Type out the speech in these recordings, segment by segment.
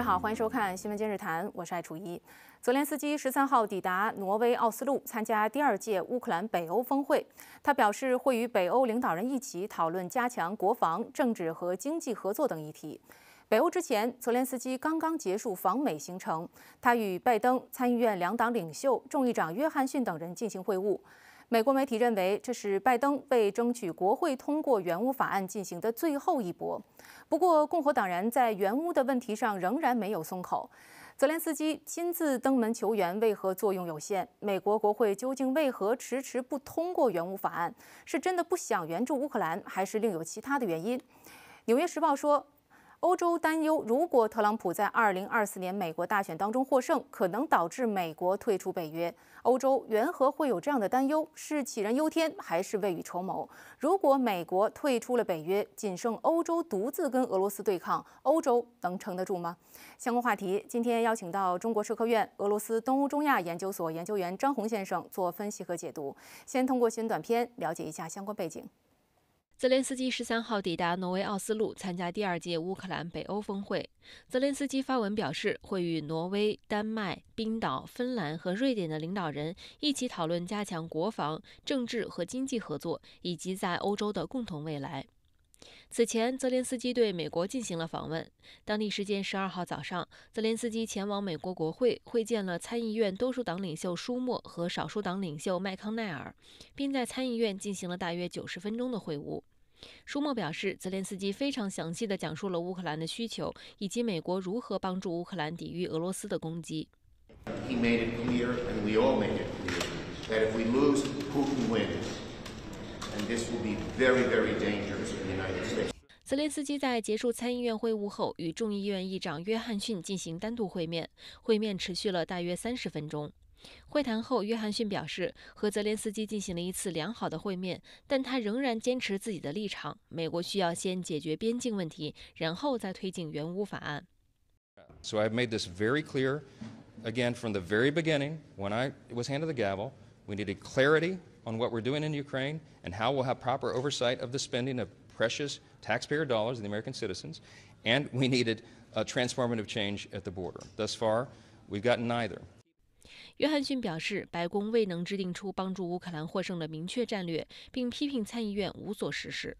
位好，欢迎收看新闻今日谈，我是艾楚一。泽连斯基十三号抵达挪威奥斯陆，参加第二届乌克兰北欧峰会。他表示会与北欧领导人一起讨论加强国防、政治和经济合作等议题。北欧之前，泽连斯基刚刚结束访美行程，他与拜登、参议院两党领袖、众议长约翰逊等人进行会晤。美国媒体认为，这是拜登为争取国会通过援乌法案进行的最后一搏。不过，共和党人在援乌的问题上仍然没有松口。泽连斯基亲自登门求援，为何作用有限？美国国会究竟为何迟迟不通过援乌法案？是真的不想援助乌克兰，还是另有其他的原因？《纽约时报》说。欧洲担忧，如果特朗普在2024年美国大选当中获胜，可能导致美国退出北约。欧洲缘何会有这样的担忧？是杞人忧天，还是未雨绸缪？如果美国退出了北约，仅剩欧洲独自跟俄罗斯对抗，欧洲能撑得住吗？相关话题，今天邀请到中国社科院俄罗斯东欧中亚研究所研究员张红先生做分析和解读。先通过新闻短片了解一下相关背景。泽连斯基十三号抵达挪威奥斯陆，参加第二届乌克兰北欧峰会。泽连斯基发文表示，会与挪威、丹麦、冰岛、芬兰和瑞典的领导人一起讨论加强国防、政治和经济合作，以及在欧洲的共同未来。此前，泽连斯基对美国进行了访问。当地时间十二号早上，泽连斯基前往美国国会会见了参议院多数党领袖舒默和少数党领袖麦康奈尔，并在参议院进行了大约九十分钟的会晤。舒默表示，泽连斯基非常详细地讲述了乌克兰的需求，以及美国如何帮助乌克兰抵御俄罗斯的攻击。泽连斯基在结束参议院会晤后，与众议院议长约翰逊进行单独会面，会面持续了大约三十分钟。会谈后，约翰逊表示和泽连斯基进行了一次良好的会面，但他仍然坚持自己的立场：美国需要先解决边境问题，然后再推进援乌法案。So I've made this very clear again from the very beginning when I was handed the gavel. We needed clarity on what we're doing in Ukraine and how we'll have proper oversight of the spending of precious taxpayer dollars of the American citizens, and we needed a transformative change at the border. Thus far, we've gotten neither. 约翰逊表示，白宫未能制定出帮助乌克兰获胜的明确战略，并批评参议院无所事事。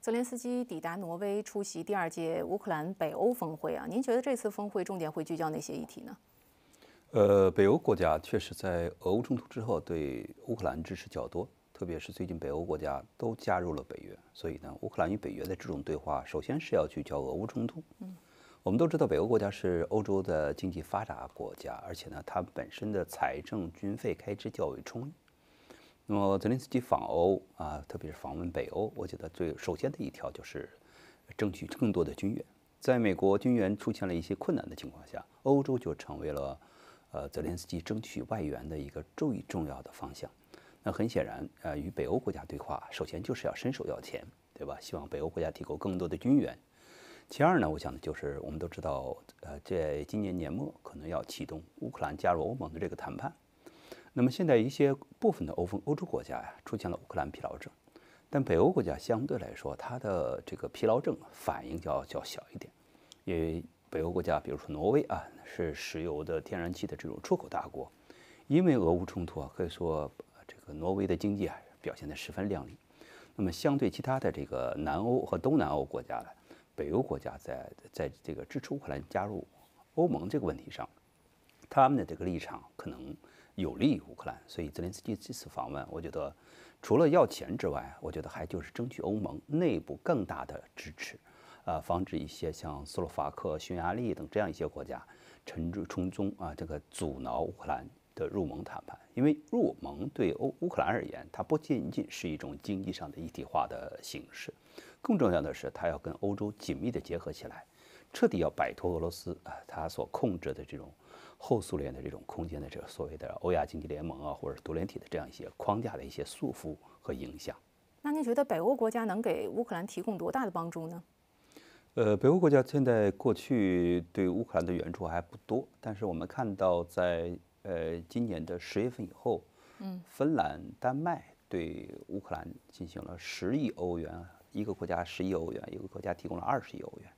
泽连斯基抵达挪威出席第二届乌克兰北欧峰会啊，您觉得这次峰会重点会聚焦哪些议题呢？ 呃，北欧国家确实在俄乌冲突之后对乌克兰支持较多，特别是最近北欧国家都加入了北约，所以呢，乌克兰与北约的这种对话，首先是要聚焦俄乌冲突。嗯。我们都知道，北欧国家是欧洲的经济发达国家，而且呢，它本身的财政军费开支较为充裕。那么，泽连斯基访欧啊，特别是访问北欧，我觉得最首先的一条就是争取更多的军援。在美国军援出现了一些困难的情况下，欧洲就成为了呃泽连斯基争取外援的一个最重要的方向。那很显然，呃，与北欧国家对话，首先就是要伸手要钱，对吧？希望北欧国家提供更多的军援。其二呢，我想的就是我们都知道，呃，在今年年末可能要启动乌克兰加入欧盟的这个谈判。那么现在一些部分的欧风欧洲国家呀，出现了乌克兰疲劳症，但北欧国家相对来说，它的这个疲劳症反应较较小一点。因为北欧国家，比如说挪威啊，是石油的天然气的这种出口大国，因为俄乌冲突啊，可以说这个挪威的经济啊表现得十分亮丽。那么相对其他的这个南欧和东南欧国家呢？北欧国家在在这个支持乌克兰加入欧盟这个问题上，他们的这个立场可能有利于乌克兰，所以泽连斯基这次访问，我觉得除了要钱之外，我觉得还就是争取欧盟内部更大的支持，啊，防止一些像斯洛伐克、匈牙利等这样一些国家沉入从中啊，这个阻挠乌克兰的入盟谈判。因为入盟对欧乌克兰而言，它不仅仅是一种经济上的一体化的形式。更重要的是，它要跟欧洲紧密的结合起来，彻底要摆脱俄罗斯啊，它所控制的这种后苏联的这种空间的这个所谓的欧亚经济联盟啊，或者独联体的这样一些框架的一些束缚和影响。那您觉得北欧国家能给乌克兰提供多大的帮助呢？呃，北欧国家现在过去对乌克兰的援助还不多，但是我们看到在呃今年的十月份以后，嗯，芬兰、丹麦对乌克兰进行了十亿欧元。一个国家十亿欧元，一个国家提供了二十亿欧元，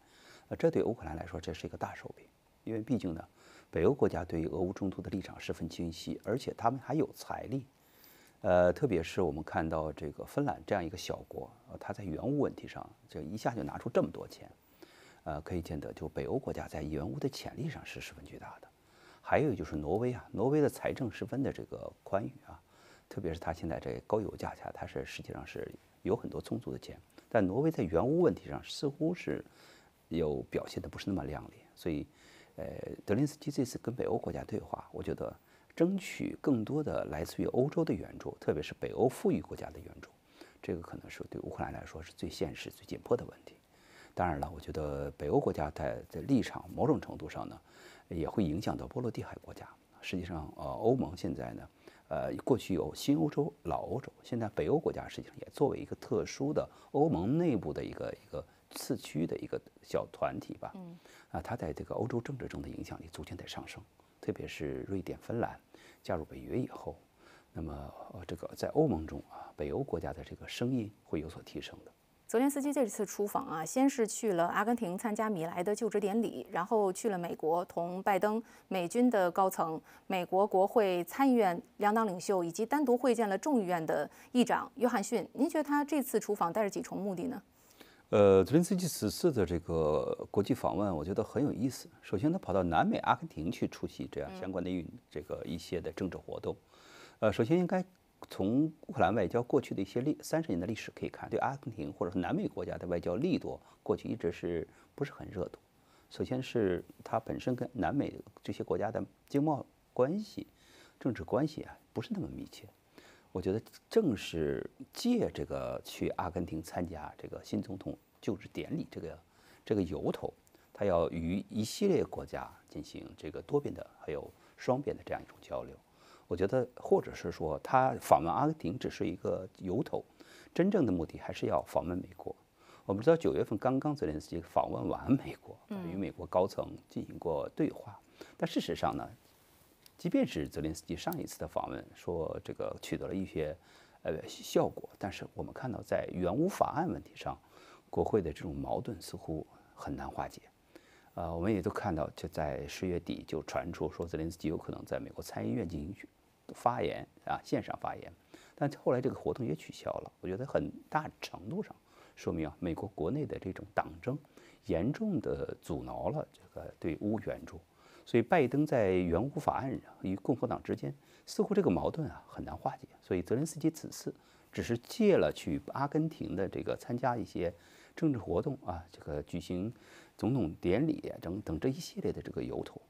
那这对乌克兰来说，这是一个大手笔。因为毕竟呢，北欧国家对于俄乌冲突的立场十分清晰，而且他们还有财力。呃，特别是我们看到这个芬兰这样一个小国，呃，它在援乌问题上，就一下就拿出这么多钱，呃，可以见得就北欧国家在援乌的潜力上是十分巨大的。还有就是挪威啊，挪威的财政十分的这个宽裕啊，特别是它现在这高油价下，它是实际上是有很多充足的钱。但挪威在援乌问题上似乎是有表现的不是那么亮丽，所以，呃，德林斯基这次跟北欧国家对话，我觉得。争取更多的来自于欧洲的援助，特别是北欧富裕国家的援助，这个可能是对乌克兰来说是最现实、最紧迫的问题。当然了，我觉得北欧国家在在立场某种程度上呢，也会影响到波罗的海国家。实际上，呃，欧盟现在呢，呃，过去有新欧洲、老欧洲，现在北欧国家实际上也作为一个特殊的欧盟内部的一个一个次区的一个小团体吧。嗯。啊，它在这个欧洲政治中的影响力逐渐在上升，特别是瑞典、芬兰。加入北约以后，那么呃，这个在欧盟中啊，北欧国家的这个声音会有所提升的。泽连斯基这次出访啊，先是去了阿根廷参加米莱的就职典礼，然后去了美国同拜登、美军的高层、美国国会参议院两党领袖，以及单独会见了众议院的议长约翰逊。您觉得他这次出访带着几重目的呢？呃，泽连斯基此次的这个国际访问，我觉得很有意思。首先，他跑到南美阿根廷去出席这样相关的运这个一些的政治活动。呃，首先应该从乌克兰外交过去的一些历三十年的历史可以看，对阿根廷或者是南美国家的外交力度，过去一直是不是很热度。首先是它本身跟南美这些国家的经贸关系、政治关系啊，不是那么密切。我觉得正是借这个去阿根廷参加这个新总统就职典礼这个这个由头，他要与一系列国家进行这个多边的还有双边的这样一种交流。我觉得，或者是说他访问阿根廷只是一个由头，真正的目的还是要访问美国。我们知道九月份刚刚泽连斯基访问完美国，与美国高层进行过对话，但事实上呢？即便是泽连斯基上一次的访问说这个取得了一些呃效果，但是我们看到在援乌法案问题上，国会的这种矛盾似乎很难化解。呃，我们也都看到，就在十月底就传出说泽连斯基有可能在美国参议院进行发言啊，线上发言，但后来这个活动也取消了。我觉得很大程度上说明啊，美国国内的这种党争严重的阻挠了这个对乌援助。所以，拜登在援乌法案上与共和党之间，似乎这个矛盾啊很难化解。所以，泽连斯基此次只是借了去阿根廷的这个参加一些政治活动啊，这个举行总统典礼等等这一系列的这个由头，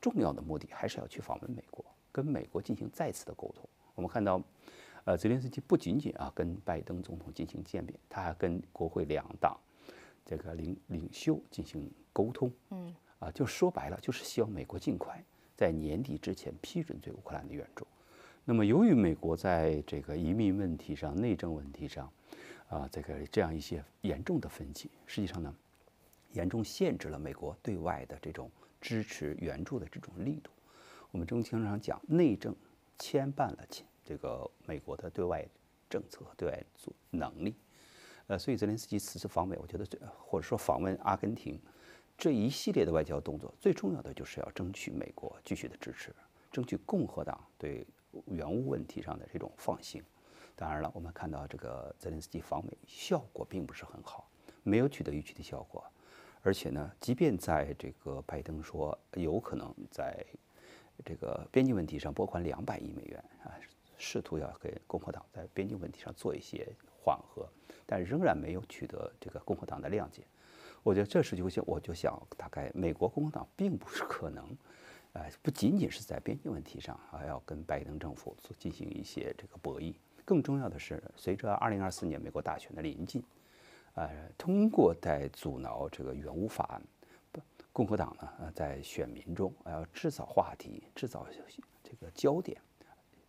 重要的目的还是要去访问美国，跟美国进行再次的沟通。我们看到，呃，泽连斯基不仅仅啊跟拜登总统进行见面，他还跟国会两党这个领领袖进行沟通。嗯。啊，就说白了，就是希望美国尽快在年底之前批准对乌克兰的援助。那么，由于美国在这个移民问题上、内政问题上，啊，这个这样一些严重的分歧，实际上呢，严重限制了美国对外的这种支持援助的这种力度。我们中经常讲，内政牵绊了这个美国的对外政策和、对外做能力。呃，所以泽连斯基此次访美，我觉得这，或者说访问阿根廷。这一系列的外交动作，最重要的就是要争取美国继续的支持，争取共和党对原物问题上的这种放行。当然了，我们看到这个泽连斯基访美效果并不是很好，没有取得预期的效果。而且呢，即便在这个拜登说有可能在这个边境问题上拨款两百亿美元啊，试图要给共和党在边境问题上做一些缓和，但仍然没有取得这个共和党的谅解。我觉得这时就想，我就想，大概美国共和党并不是可能，呃，不仅仅是在边境问题上啊，要跟拜登政府做进行一些这个博弈。更重要的是，随着二零二四年美国大选的临近，呃，通过在阻挠这个援乌法案，共和党呢，呃，在选民中要制造话题，制造这个焦点。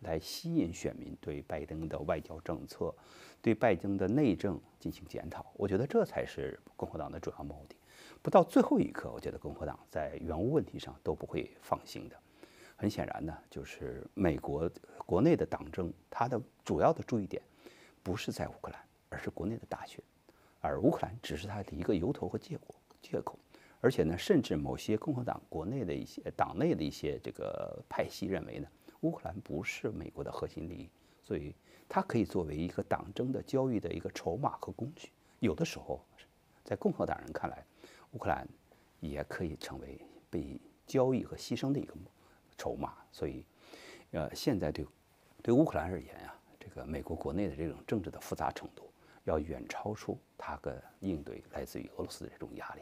来吸引选民对拜登的外交政策、对拜登的内政进行检讨，我觉得这才是共和党的主要目的。不到最后一刻，我觉得共和党在原物问题上都不会放心的。很显然呢，就是美国国内的党争，它的主要的注意点不是在乌克兰，而是国内的大选，而乌克兰只是它的一个由头和借口借口。而且呢，甚至某些共和党国内的一些党内的一些这个派系认为呢，乌克兰不是美国的核心利益，所以它可以作为一个党争的交易的一个筹码和工具。有的时候，在共和党人看来，乌克兰也可以成为被交易和牺牲的一个筹码。所以，呃，现在对对乌克兰而言啊，这个美国国内的这种政治的复杂程度，要远超出它的应对来自于俄罗斯的这种压力。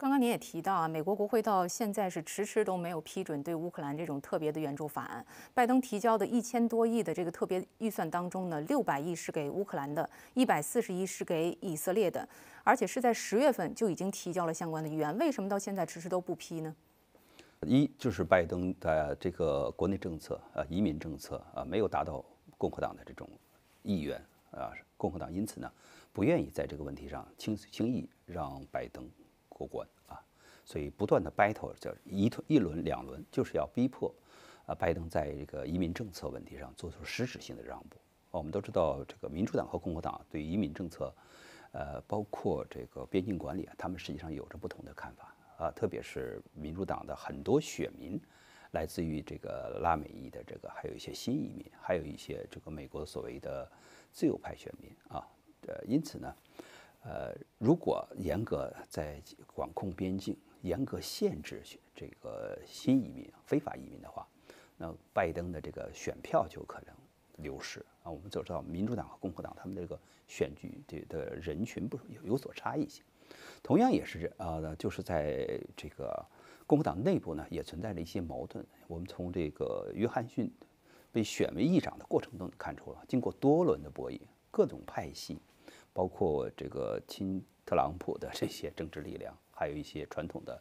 刚刚您也提到啊，美国国会到现在是迟迟都没有批准对乌克兰这种特别的援助法案。拜登提交的一千多亿的这个特别预算当中呢，六百亿是给乌克兰的，一百四十亿是给以色列的，而且是在十月份就已经提交了相关的预案。为什么到现在迟迟都不批呢？一就是拜登的这个国内政策啊，移民政策啊，没有达到共和党的这种意愿啊，共和党因此呢，不愿意在这个问题上轻轻易让拜登。过关啊，所以不断的 battle 叫一一轮两轮，就是要逼迫啊拜登在这个移民政策问题上做出实质性的让步。我们都知道，这个民主党和共和党对移民政策，呃，包括这个边境管理啊，他们实际上有着不同的看法啊。特别是民主党的很多选民来自于这个拉美裔的这个，还有一些新移民，还有一些这个美国所谓的自由派选民啊。呃，因此呢。呃，如果严格在管控边境、严格限制这个新移民、非法移民的话，那拜登的这个选票就可能流失啊。我们都知道，民主党和共和党他们这个选举的的人群不有有所差异性。同样也是这呃，就是在这个共和党内部呢，也存在着一些矛盾。我们从这个约翰逊被选为议长的过程中看出了，经过多轮的博弈，各种派系。包括这个亲特朗普的这些政治力量，还有一些传统的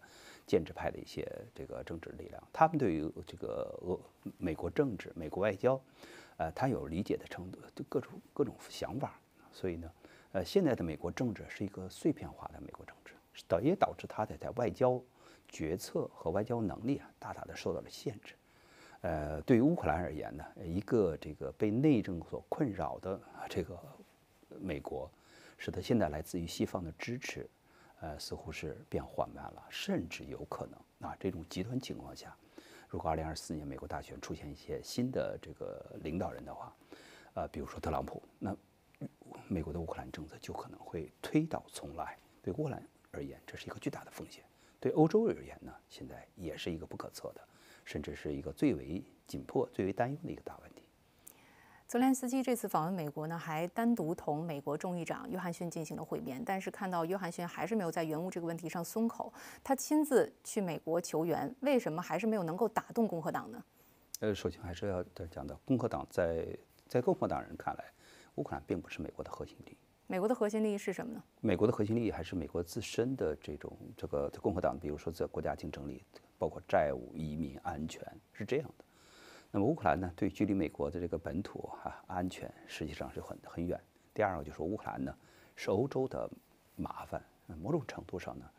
建制派的一些这个政治力量，他们对于这个俄美国政治、美国外交，呃，他有理解的程度，就各种各种想法。所以呢，呃，现在的美国政治是一个碎片化的美国政治，导也导致他的在外交决策和外交能力啊，大大的受到了限制。呃，对于乌克兰而言呢，一个这个被内政所困扰的这个美国。使得现在来自于西方的支持，呃，似乎是变缓慢了，甚至有可能啊，这种极端情况下，如果2024年美国大选出现一些新的这个领导人的话，呃，比如说特朗普，那美国的乌克兰政策就可能会推倒重来。对乌克兰而言，这是一个巨大的风险；对欧洲而言呢，现在也是一个不可测的，甚至是一个最为紧迫、最为担忧的一个大问题。泽连斯基这次访问美国呢，还单独同美国众议长约翰逊进行了会面。但是看到约翰逊还是没有在援乌这个问题上松口，他亲自去美国求援，为什么还是没有能够打动共和党呢？呃，首先还是要讲到，共和党在在共和党人看来，乌克兰并不是美国的核心利益。美国的核心利益是什么呢？美国的核心利益还是美国自身的这种这个共和党，比如说在国家竞争力，包括债务、移民、安全，是这样的。那么乌克兰呢，对距离美国的这个本土哈安全实际上是很很远。第二个就是乌克兰呢，是欧洲的麻烦。某种程度上呢，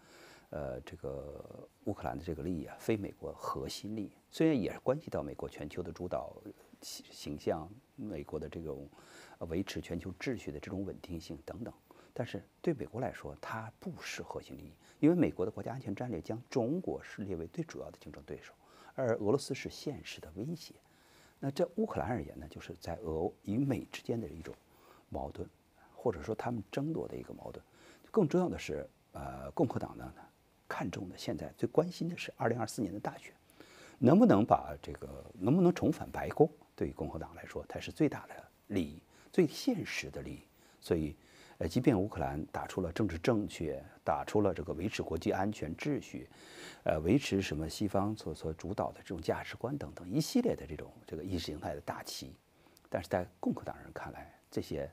呃，这个乌克兰的这个利益啊，非美国核心利益。虽然也关系到美国全球的主导形象，美国的这种维持全球秩序的这种稳定性等等，但是对美国来说，它不是核心利益，因为美国的国家安全战略将中国是列为最主要的竞争对手。而俄罗斯是现实的威胁，那这乌克兰而言呢，就是在俄与美之间的一种矛盾，或者说他们争夺的一个矛盾。更重要的是，呃，共和党呢看重的现在最关心的是二零二四年的大选，能不能把这个能不能重返白宫，对于共和党来说，它是最大的利益，最现实的利益。所以。呃，即便乌克兰打出了政治正确，打出了这个维持国际安全秩序，呃，维持什么西方所所主导的这种价值观等等一系列的这种这个意识形态的大旗，但是在共和党人看来，这些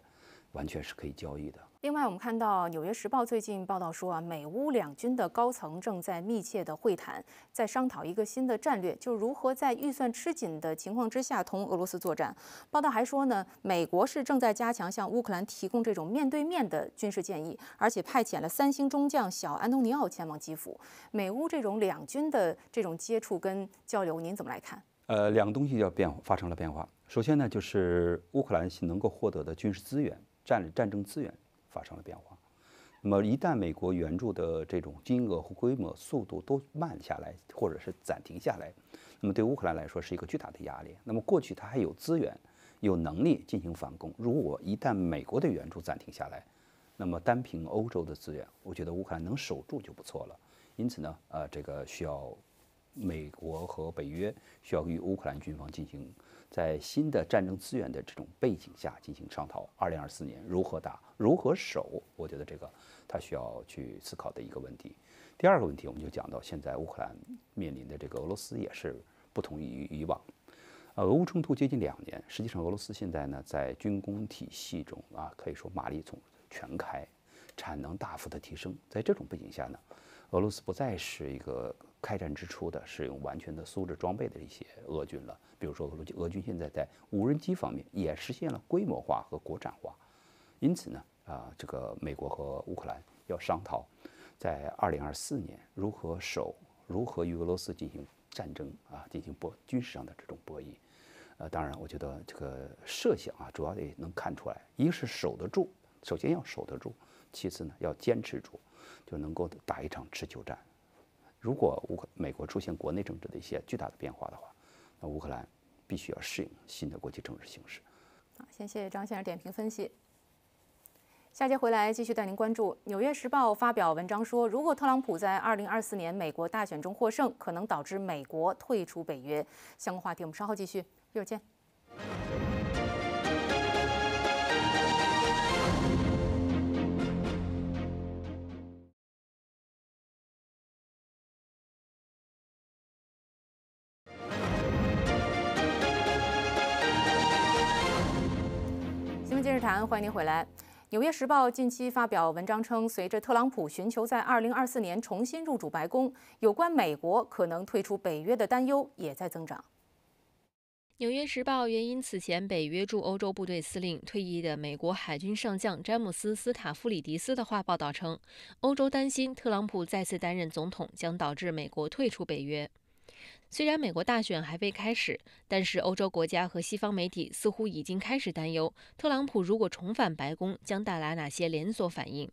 完全是可以交易的。另外，我们看到《纽约时报》最近报道说啊，美乌两军的高层正在密切的会谈，在商讨一个新的战略，就如何在预算吃紧的情况之下同俄罗斯作战。报道还说呢，美国是正在加强向乌克兰提供这种面对面的军事建议，而且派遣了三星中将小安东尼奥前往基辅。美乌这种两军的这种接触跟交流，您怎么来看？呃，两个东西要变发生了变化。首先呢，就是乌克兰能够获得的军事资源、战战争资源。发生了变化，那么一旦美国援助的这种金额和规模、速度都慢下来，或者是暂停下来，那么对乌克兰来说是一个巨大的压力。那么过去它还有资源、有能力进行反攻，如果一旦美国的援助暂停下来，那么单凭欧洲的资源，我觉得乌克兰能守住就不错了。因此呢，呃，这个需要美国和北约需要与乌克兰军方进行在新的战争资源的这种背景下进行商讨。二零二四年如何打，如何守，我觉得这个他需要去思考的一个问题。第二个问题，我们就讲到现在乌克兰面临的这个俄罗斯也是不同于以往。呃，俄乌冲突接近两年，实际上俄罗斯现在呢在军工体系中啊，可以说马力从全开，产能大幅的提升。在这种背景下呢，俄罗斯不再是一个开战之初的使用完全的苏制装备的一些俄军了。比如说，俄军俄军现在在无人机方面也实现了规模化和国产化。因此呢，啊，这个美国和乌克兰要商讨，在二零二四年如何守，如何与俄罗斯进行战争啊，进行博军事上的这种博弈。呃，当然，我觉得这个设想啊，主要得能看出来，一个是守得住，首先要守得住；其次呢，要坚持住，就能够打一场持久战。如果乌克美国出现国内政治的一些巨大的变化的话，那乌克兰必须要适应新的国际政治形势。好，先谢谢张先生点评分析。下节回来继续带您关注，《纽约时报》发表文章说，如果特朗普在2024年美国大选中获胜，可能导致美国退出北约。相关话题我们稍后继续，一会儿见。欢迎您回来。《纽约时报》近期发表文章称，随着特朗普寻求在2024年重新入主白宫，有关美国可能退出北约的担忧也在增长。《纽约时报》援引此前北约驻欧洲部队司令、退役的美国海军上将詹姆斯·斯塔夫里迪斯的话报道称，欧洲担心特朗普再次担任总统将导致美国退出北约。虽然美国大选还未开始，但是欧洲国家和西方媒体似乎已经开始担忧，特朗普如果重返白宫，将带来哪些连锁反应。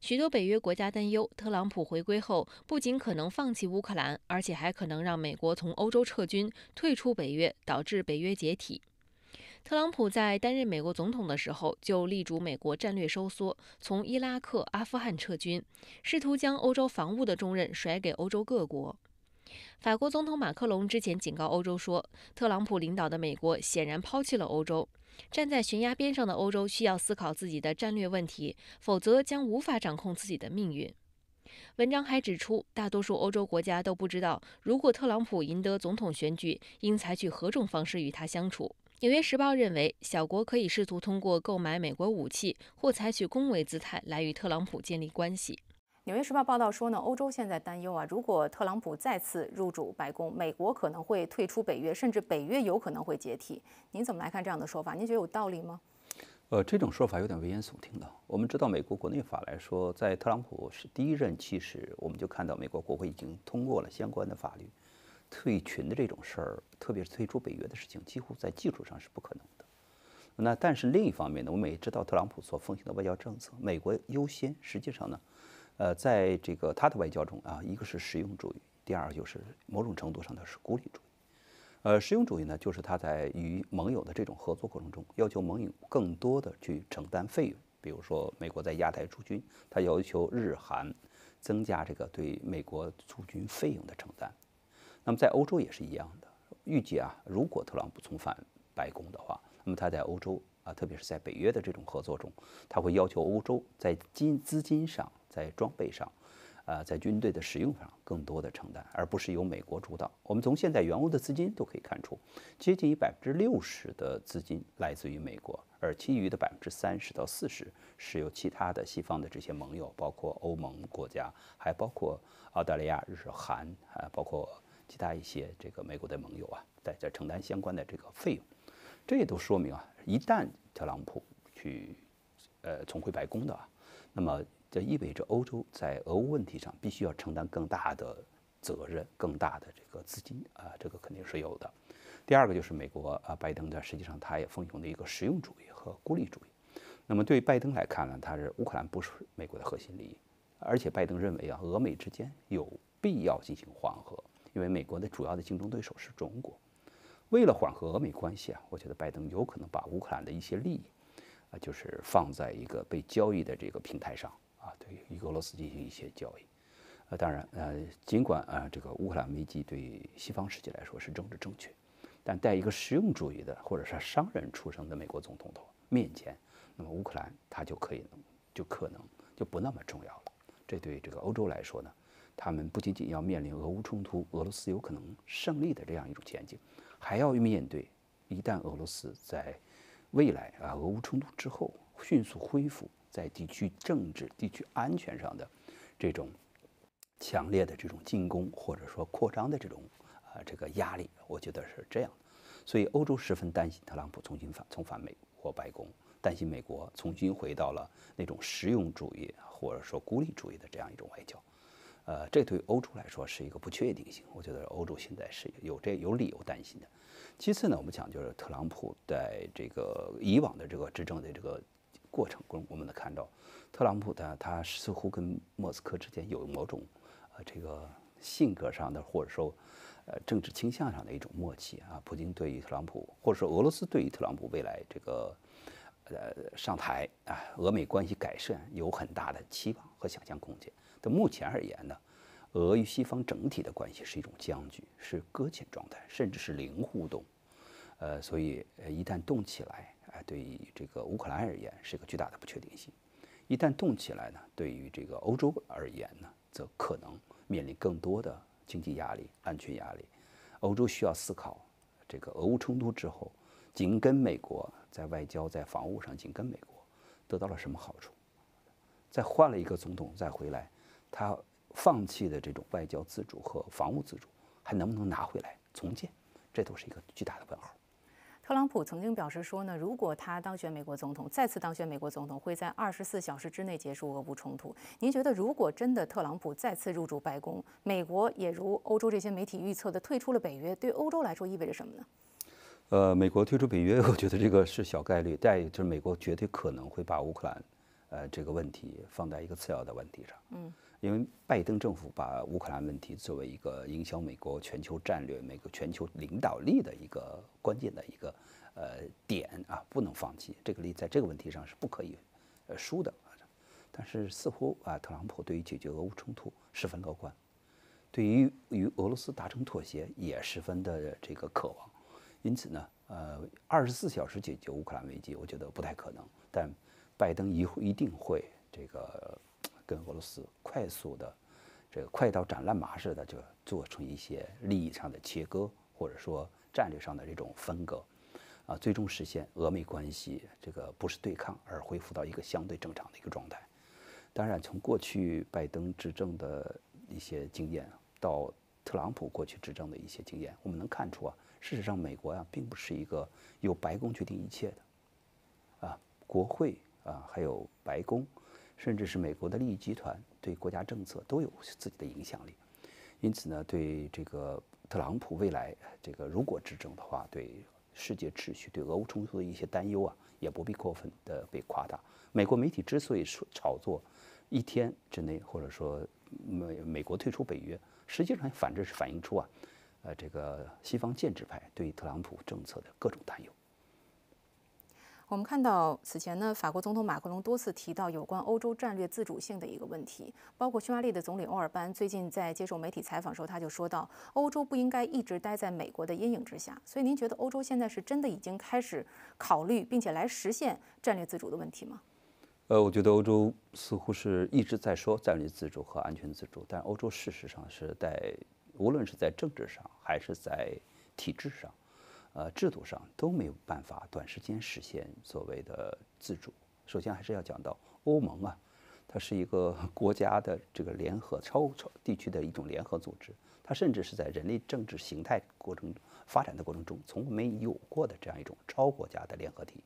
许多北约国家担忧，特朗普回归后不仅可能放弃乌克兰，而且还可能让美国从欧洲撤军，退出北约，导致北约解体。特朗普在担任美国总统的时候，就力主美国战略收缩，从伊拉克、阿富汗撤军，试图将欧洲防务的重任甩给欧洲各国。法国总统马克龙之前警告欧洲说，特朗普领导的美国显然抛弃了欧洲。站在悬崖边上的欧洲需要思考自己的战略问题，否则将无法掌控自己的命运。文章还指出，大多数欧洲国家都不知道，如果特朗普赢得总统选举，应采取何种方式与他相处。《纽约时报》认为，小国可以试图通过购买美国武器或采取恭维姿态来与特朗普建立关系。《纽约时报》报道说呢，欧洲现在担忧啊，如果特朗普再次入主白宫，美国可能会退出北约，甚至北约有可能会解体。您怎么来看这样的说法？您觉得有道理吗？呃，这种说法有点危言耸听的。我们知道，美国国内法来说，在特朗普是第一任期时，我们就看到美国国会已经通过了相关的法律，退群的这种事儿，特别是退出北约的事情，几乎在技术上是不可能的。那但是另一方面呢，我们也知道特朗普所奉行的外交政策，美国优先，实际上呢。呃，在这个他的外交中啊，一个是实用主义，第二就是某种程度上的是孤立主义。呃，实用主义呢，就是他在与盟友的这种合作过程中，要求盟友更多的去承担费用。比如说，美国在亚太驻军，他要求日韩增加这个对美国驻军费用的承担。那么在欧洲也是一样的。预计啊，如果特朗普重返白宫的话，那么他在欧洲啊，特别是在北约的这种合作中，他会要求欧洲在金资金上。在装备上，呃，在军队的使用上更多的承担，而不是由美国主导。我们从现在援欧的资金都可以看出，接近于百分之六十的资金来自于美国，而其余的百分之三十到四十是由其他的西方的这些盟友，包括欧盟国家，还包括澳大利亚、日韩啊，包括其他一些这个美国的盟友啊，在在承担相关的这个费用。这也都说明啊，一旦特朗普去呃重回白宫的啊，那么。这意味着欧洲在俄乌问题上必须要承担更大的责任、更大的这个资金啊，这个肯定是有的。第二个就是美国啊，拜登的实际上他也奉行的一个实用主义和孤立主义。那么对拜登来看呢，他是乌克兰不是美国的核心利益，而且拜登认为啊，俄美之间有必要进行缓和，因为美国的主要的竞争对手是中国。为了缓和俄美关系啊，我觉得拜登有可能把乌克兰的一些利益啊，就是放在一个被交易的这个平台上啊，对于俄罗斯进行一些交易。呃，当然呃，尽管啊，这个乌克兰危机对西方世界来说是政治正确，但在一个实用主义的或者是商人出身的美国总统的面前。那么乌克兰它就可以，就可能就不那么重要了。这对这个欧洲来说呢，他们不仅仅要面临俄乌冲突，俄罗斯有可能胜利的这样一种前景，还要面对一旦俄罗斯在未来啊俄乌冲突之后迅速恢复在地区政治、地区安全上的这种强烈的这种进攻或者说扩张的这种啊这个压力，我觉得是这样。所以欧洲十分担心特朗普重新返重返美国白宫。担心美国重新回到了那种实用主义或者说孤立主义的这样一种外交，呃，这对欧洲来说是一个不确定性。我觉得欧洲现在是有这有理由担心的。其次呢，我们讲就是特朗普在这个以往的这个执政的这个过程中，我们能看到特朗普他他似乎跟莫斯科之间有某种呃这个性格上的或者说呃政治倾向上的一种默契啊。普京对于特朗普或者说俄罗斯对于特朗普未来这个。呃，上台啊，俄美关系改善有很大的期望和想象空间。但目前而言呢，俄与西方整体的关系是一种僵局，是搁浅状态，甚至是零互动。呃，所以呃，一旦动起来，啊，对于这个乌克兰而言是一个巨大的不确定性。一旦动起来呢，对于这个欧洲而言呢，则可能面临更多的经济压力、安全压力。欧洲需要思考，这个俄乌冲突之后。紧跟美国在外交、在防务上紧跟美国，得到了什么好处？再换了一个总统再回来，他放弃的这种外交自主和防务自主，还能不能拿回来重建？这都是一个巨大的问号。特朗普曾经表示说呢，如果他当选美国总统，再次当选美国总统，会在二十四小时之内结束俄乌冲突。您觉得，如果真的特朗普再次入主白宫，美国也如欧洲这些媒体预测的退出了北约，对欧洲来说意味着什么呢？呃，美国退出北约，我觉得这个是小概率。再就是美国绝对可能会把乌克兰，呃，这个问题放在一个次要的问题上。嗯，因为拜登政府把乌克兰问题作为一个影响美国全球战略、美国全球领导力的一个关键的一个呃点啊，不能放弃。这个力在这个问题上是不可以呃输的。但是似乎啊，特朗普对于解决俄乌冲突十分乐观，对于与俄罗斯达成妥协也十分的这个渴望。因此呢，呃，二十四小时解决乌克兰危机，我觉得不太可能。但拜登一一定会这个跟俄罗斯快速的，这个快刀斩乱麻似的就做出一些利益上的切割，或者说战略上的这种分割，啊，最终实现俄美关系这个不是对抗，而恢复到一个相对正常的一个状态。当然，从过去拜登执政的一些经验到特朗普过去执政的一些经验，我们能看出啊。事实上，美国呀，并不是一个由白宫决定一切的，啊，国会啊，还有白宫，甚至是美国的利益集团对国家政策都有自己的影响力。因此呢，对这个特朗普未来这个如果执政的话，对世界秩序、对俄乌冲突的一些担忧啊，也不必过分的被夸大。美国媒体之所以说炒作一天之内，或者说美美国退出北约，实际上反正是反映出啊。呃，这个西方建制派对特朗普政策的各种担忧。我们看到此前呢，法国总统马克龙多次提到有关欧洲战略自主性的一个问题，包括匈牙利的总理欧尔班最近在接受媒体采访时候，他就说到，欧洲不应该一直待在美国的阴影之下。所以，您觉得欧洲现在是真的已经开始考虑并且来实现战略自主的问题吗？呃，我觉得欧洲似乎是一直在说战略自主和安全自主，但欧洲事实上是在。无论是在政治上还是在体制上，呃，制度上都没有办法短时间实现所谓的自主。首先还是要讲到欧盟啊，它是一个 国家的这个联合超超地区的一种联合组织，它甚至是在人类政治形态过程发展的过程中从没有过的这样一种超国家的联合体。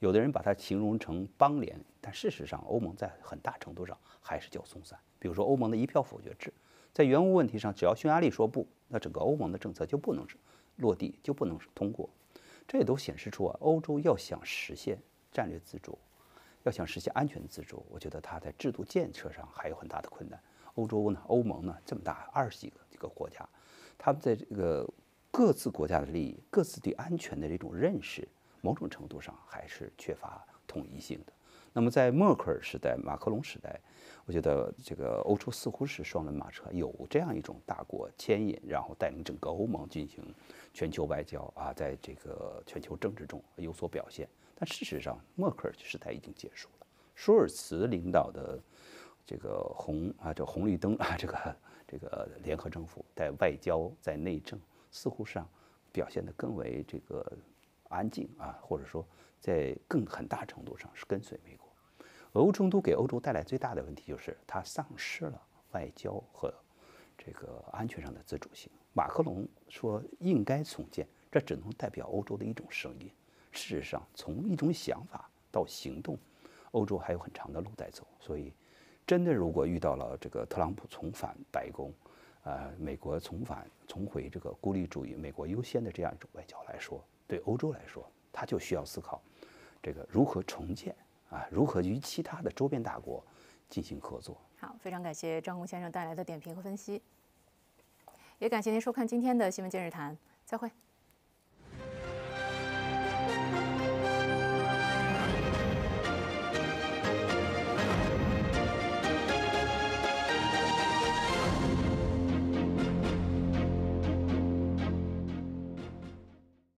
有的人把它形容成邦联，但事实上欧盟在很大程度上还是较松散。比如说欧盟的一票否决制。在原物问题上，只要匈牙利说不，那整个欧盟的政策就不能落地，就不能通过。这也都显示出啊，欧洲要想实现战略自主，要想实现安全自主，我觉得它在制度建设上还有很大的困难。欧洲呢，欧盟呢这么大二十几个这个国家，他们在这个各自国家的利益、各自对安全的这种认识，某种程度上还是缺乏统一性的。那么在默克尔时代、马克龙时代，我觉得这个欧洲似乎是双轮马车，有这样一种大国牵引，然后带领整个欧盟进行全球外交啊，在这个全球政治中有所表现。但事实上，默克尔时代已经结束了。舒尔茨领导的这个红啊，这红绿灯啊，这个这个联合政府在外交、在内政似乎上表现得更为这个安静啊，或者说在更很大程度上是跟随美国。俄乌冲突给欧洲带来最大的问题就是它丧失了外交和这个安全上的自主性。马克龙说应该重建，这只能代表欧洲的一种声音。事实上，从一种想法到行动，欧洲还有很长的路在走。所以，真的如果遇到了这个特朗普重返白宫，呃，美国重返、重回这个孤立主义、美国优先的这样一种外交来说，对欧洲来说，他就需要思考这个如何重建啊，如何与其他的周边大国进行合作。好，非常感谢张红先生带来的点评和分析，也感谢您收看今天的新闻今日谈，再会。